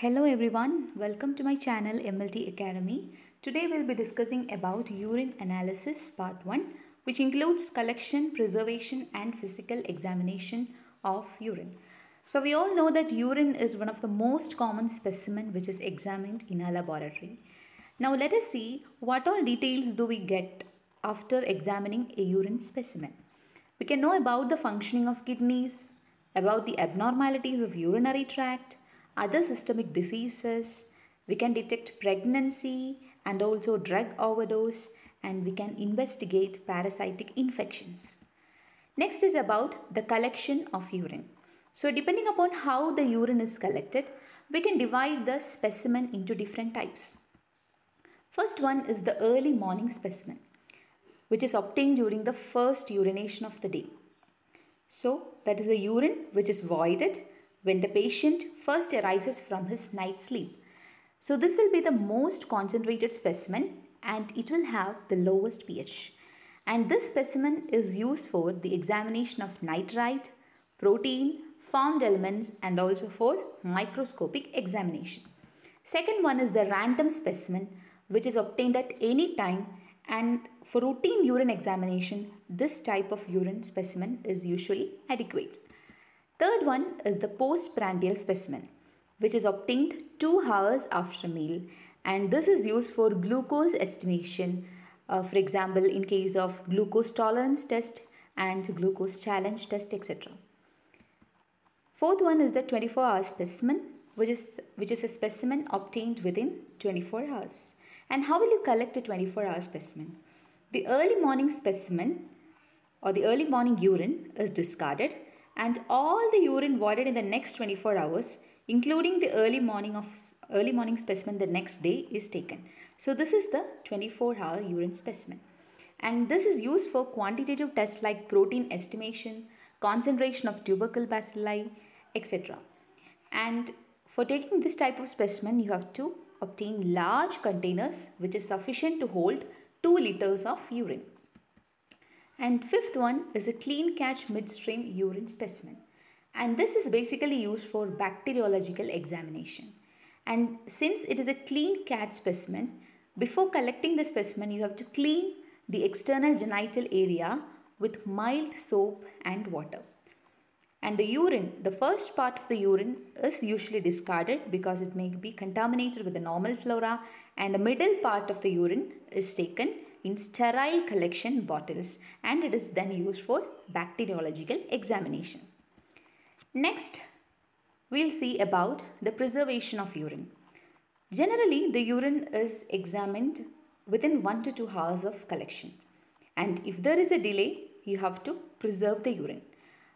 Hello everyone, welcome to my channel MLT Academy. Today we'll be discussing about urine analysis part 1 which includes collection, preservation and physical examination of urine. So we all know that urine is one of the most common specimen which is examined in a laboratory. Now let us see what all details do we get after examining a urine specimen. We can know about the functioning of kidneys, about the abnormalities of urinary tract, other systemic diseases, we can detect pregnancy and also drug overdose and we can investigate parasitic infections. Next is about the collection of urine. So depending upon how the urine is collected, we can divide the specimen into different types. First one is the early morning specimen, which is obtained during the first urination of the day. So that is the urine which is voided when the patient first arises from his night sleep. So this will be the most concentrated specimen and it will have the lowest pH. And this specimen is used for the examination of nitrite, protein, formed elements and also for microscopic examination. Second one is the random specimen which is obtained at any time and for routine urine examination this type of urine specimen is usually adequate. Third one is the postprandial specimen which is obtained 2 hours after meal and this is used for glucose estimation uh, for example in case of glucose tolerance test and glucose challenge test etc. Fourth one is the 24 hour specimen which is which is a specimen obtained within 24 hours. And how will you collect a 24 hour specimen? The early morning specimen or the early morning urine is discarded and all the urine voided in the next 24 hours including the early morning of early morning specimen the next day is taken. So this is the 24 hour urine specimen. And this is used for quantitative tests like protein estimation, concentration of tubercle bacilli, etc. And for taking this type of specimen, you have to obtain large containers which is sufficient to hold 2 liters of urine. And fifth one is a clean catch midstream urine specimen. And this is basically used for bacteriological examination. And since it is a clean catch specimen, before collecting the specimen, you have to clean the external genital area with mild soap and water. And the urine, the first part of the urine is usually discarded because it may be contaminated with the normal flora and the middle part of the urine is taken in sterile collection bottles and it is then used for bacteriological examination. Next, we'll see about the preservation of urine. Generally, the urine is examined within 1 to 2 hours of collection. And if there is a delay, you have to preserve the urine.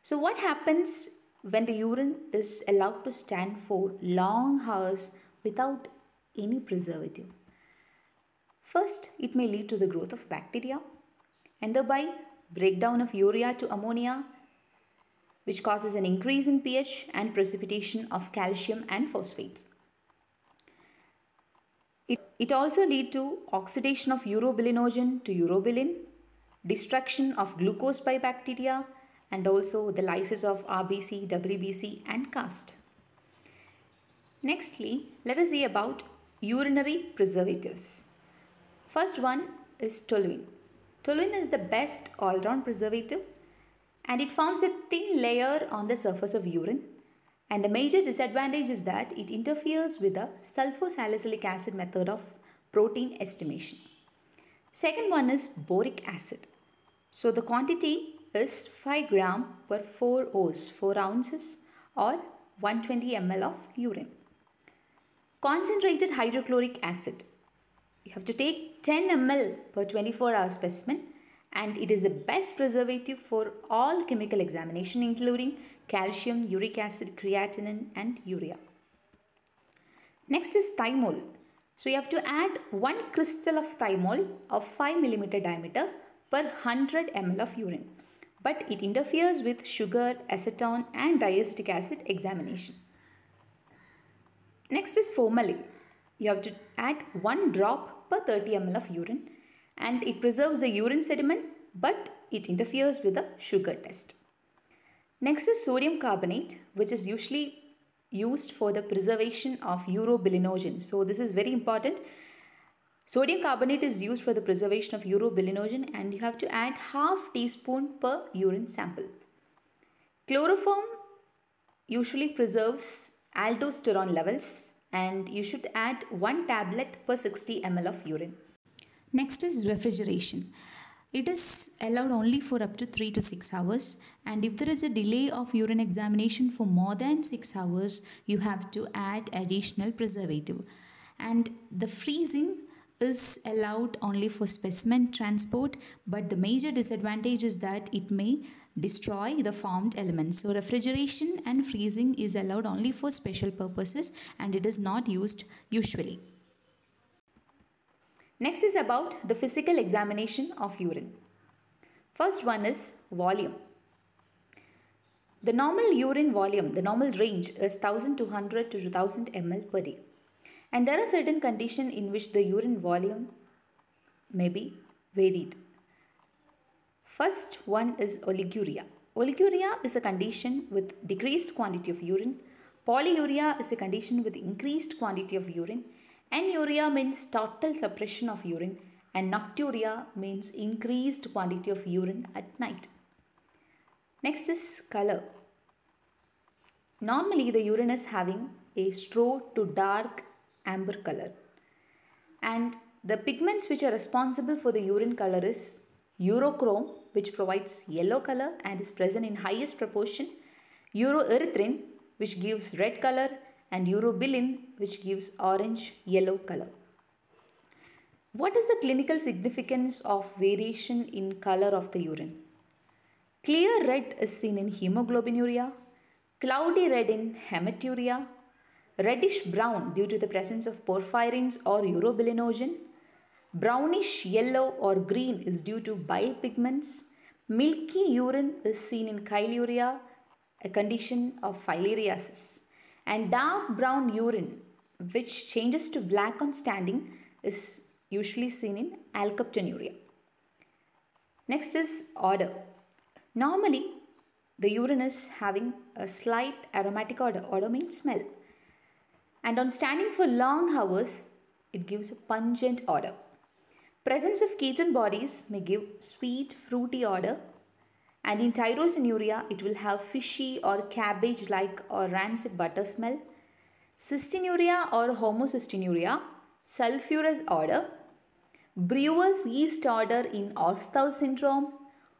So what happens when the urine is allowed to stand for long hours without any preservative? First, it may lead to the growth of bacteria and thereby breakdown of urea to ammonia which causes an increase in pH and precipitation of calcium and phosphates. It, it also lead to oxidation of urobilinogen to urobilin, destruction of glucose by bacteria and also the lysis of RBC, WBC and cast. Nextly, let us see about urinary preservatives. First one is toluene. Toluene is the best all-round preservative and it forms a thin layer on the surface of urine and the major disadvantage is that it interferes with the sulfosalicylic acid method of protein estimation. Second one is boric acid. So the quantity is 5 gram per 4 O's, 4 ounces or 120 ml of urine. Concentrated hydrochloric acid. You have to take 10 ml per 24 hour specimen and it is the best preservative for all chemical examination including calcium, uric acid, creatinine and urea. Next is thymol. So you have to add 1 crystal of thymol of 5 mm diameter per 100 ml of urine. But it interferes with sugar, acetone and diacetic acid examination. Next is formalin. You have to add 1 drop per 30 ml of urine and it preserves the urine sediment but it interferes with the sugar test. Next is sodium carbonate which is usually used for the preservation of urobilinogen. So this is very important. Sodium carbonate is used for the preservation of urobilinogen and you have to add half teaspoon per urine sample. Chloroform usually preserves aldosterone levels and you should add 1 tablet per 60 ml of urine. Next is refrigeration. It is allowed only for up to 3 to 6 hours and if there is a delay of urine examination for more than 6 hours you have to add additional preservative. And the freezing is allowed only for specimen transport but the major disadvantage is that it may destroy the formed elements. So refrigeration and freezing is allowed only for special purposes and it is not used usually. Next is about the physical examination of urine. First one is volume. The normal urine volume, the normal range is 1200 to 2000 ml per day. And there are certain conditions in which the urine volume may be varied. First one is oliguria. Oliguria is a condition with decreased quantity of urine. Polyuria is a condition with increased quantity of urine. Anuria means total suppression of urine and nocturia means increased quantity of urine at night. Next is color. Normally the urine is having a straw to dark amber color and the pigments which are responsible for the urine color is urochrome which provides yellow color and is present in highest proportion, uroerythrin which gives red color and urobilin which gives orange yellow color. What is the clinical significance of variation in color of the urine? Clear red is seen in hemoglobinuria, cloudy red in hematuria, reddish brown due to the presence of porphyrins or urobilinogen, Brownish yellow or green is due to bile pigments. Milky urine is seen in chyluria, a condition of filariasis. And dark brown urine, which changes to black on standing, is usually seen in alkaptonuria. Next is odor. Normally, the urine is having a slight aromatic odor. Odor means smell. And on standing for long hours, it gives a pungent odor. Presence of ketone bodies may give sweet fruity odor. And in tyrosinuria it will have fishy or cabbage like or rancid butter smell. Cystinuria or homocystinuria, sulfurous odor, brewer's yeast odor in Oasthouse syndrome,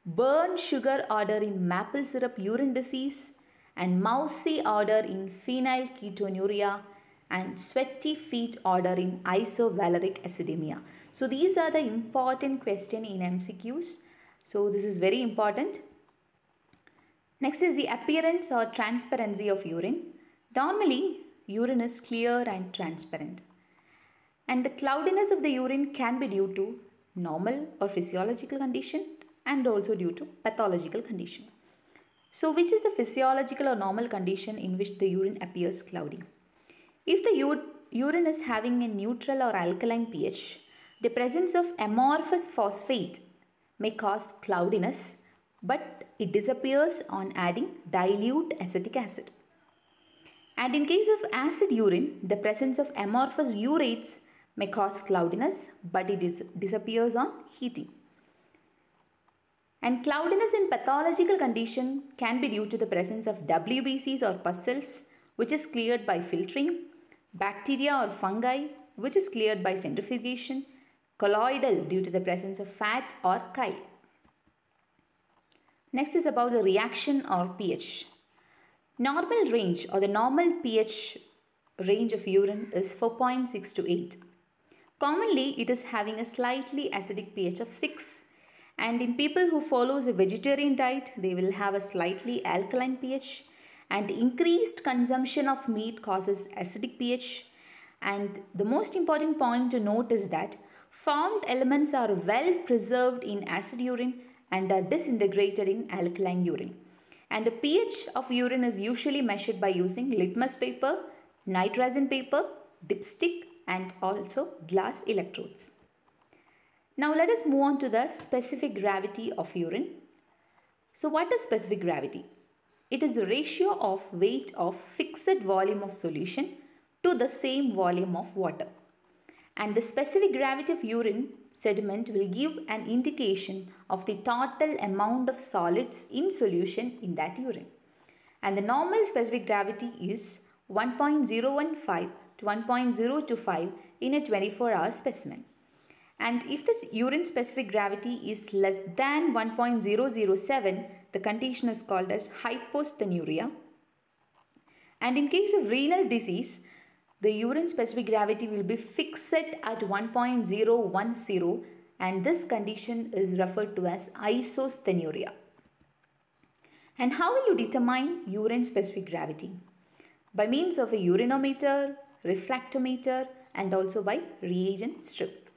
burn sugar odor in maple syrup urine disease. And mousy odor in phenylketonuria and sweaty feet odor in isovaleric acidemia. So these are the important question in MCQs. So this is very important. Next is the appearance or transparency of urine. Normally, urine is clear and transparent. And the cloudiness of the urine can be due to normal or physiological condition and also due to pathological condition. So which is the physiological or normal condition in which the urine appears cloudy? If the urine is having a neutral or alkaline pH, the presence of amorphous phosphate may cause cloudiness, but it disappears on adding dilute acetic acid. And in case of acid urine, the presence of amorphous urates may cause cloudiness, but it is, disappears on heating. And cloudiness in pathological condition can be due to the presence of WBCs or pus cells, which is cleared by filtering, bacteria or fungi, which is cleared by centrifugation, colloidal due to the presence of fat or chyle. Next is about the reaction or pH. Normal range or the normal pH range of urine is 4.6 to 8. Commonly, it is having a slightly acidic pH of 6 and in people who follows a vegetarian diet, they will have a slightly alkaline pH and increased consumption of meat causes acidic pH and the most important point to note is that Formed elements are well preserved in acid urine and are disintegrated in alkaline urine. And the pH of urine is usually measured by using litmus paper, nitrazine paper, dipstick and also glass electrodes. Now let us move on to the specific gravity of urine. So what is specific gravity? It is the ratio of weight of fixed volume of solution to the same volume of water. And the specific gravity of urine sediment will give an indication of the total amount of solids in solution in that urine. And the normal specific gravity is 1.015 to 1.025 in a 24 hour specimen. And if this urine specific gravity is less than 1.007, the condition is called as hyposthenuria. And in case of renal disease, the urine specific gravity will be fixed at 1.010 and this condition is referred to as isosthenuria. And how will you determine urine specific gravity? By means of a urinometer, refractometer and also by reagent strip.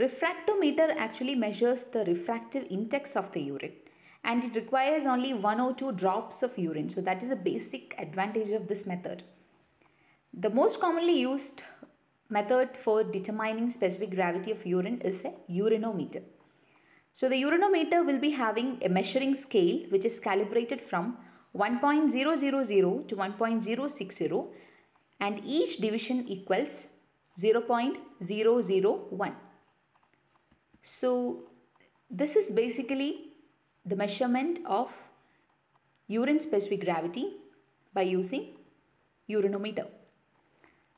Refractometer actually measures the refractive index of the urine and it requires only one or two drops of urine. So that is a basic advantage of this method. The most commonly used method for determining specific gravity of urine is a urinometer. So the urinometer will be having a measuring scale which is calibrated from 1.000 to 1.060 and each division equals 0.001. So this is basically the measurement of urine specific gravity by using urinometer.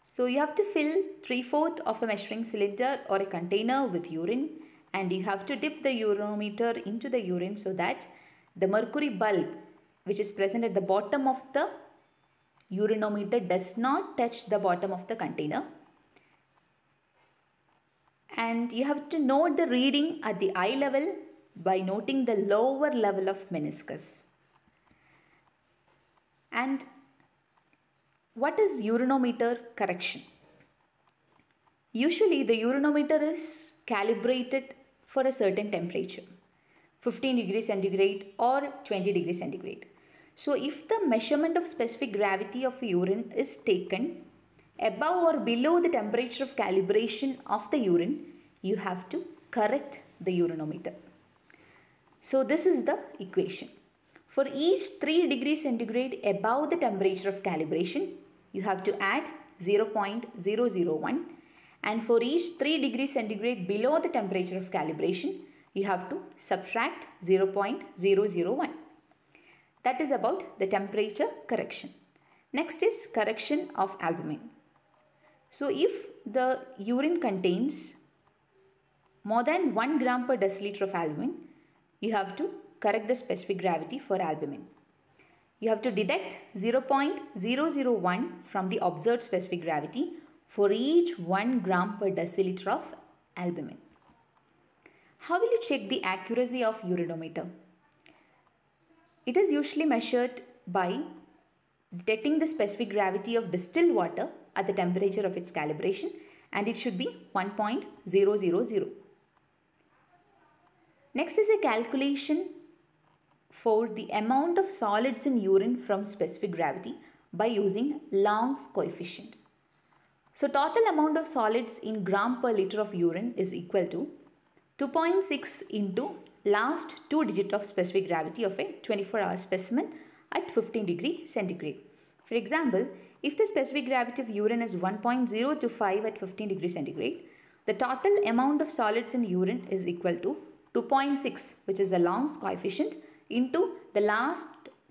So you have to fill 3 4th of a measuring cylinder or a container with urine and you have to dip the urinometer into the urine so that the mercury bulb which is present at the bottom of the urinometer does not touch the bottom of the container. And you have to note the reading at the eye level by noting the lower level of meniscus. And what is urinometer correction? Usually the urinometer is calibrated for a certain temperature 15 degrees centigrade or 20 degrees centigrade. So if the measurement of specific gravity of urine is taken above or below the temperature of calibration of the urine, you have to correct the urinometer. So this is the equation. For each 3 degrees centigrade above the temperature of calibration, you have to add 0.001 and for each 3 degrees centigrade below the temperature of calibration, you have to subtract 0.001. That is about the temperature correction. Next is correction of albumin. So if the urine contains more than 1 gram per deciliter of albumin, you have to correct the specific gravity for albumin. You have to deduct 0.001 from the observed specific gravity for each 1 gram per deciliter of albumin. How will you check the accuracy of urinometer? It is usually measured by detecting the specific gravity of distilled water at the temperature of its calibration and it should be 1.000. Next is a calculation for the amount of solids in urine from specific gravity by using Long's coefficient. So total amount of solids in gram per liter of urine is equal to 2.6 into last two digit of specific gravity of a 24 hour specimen at 15 degree centigrade. For example, if the specific gravity of urine is 1.0 to 5 at 15 degree centigrade, the total amount of solids in urine is equal to 2.6 which is the Long's coefficient into the last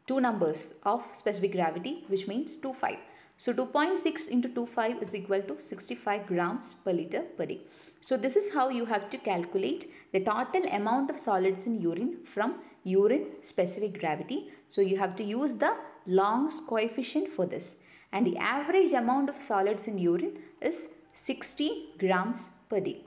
two numbers of specific gravity which means 25. So 2.6 into 25 is equal to 65 grams per liter per day. So this is how you have to calculate the total amount of solids in urine from urine specific gravity. So you have to use the Long's coefficient for this. And the average amount of solids in urine is 60 grams per day.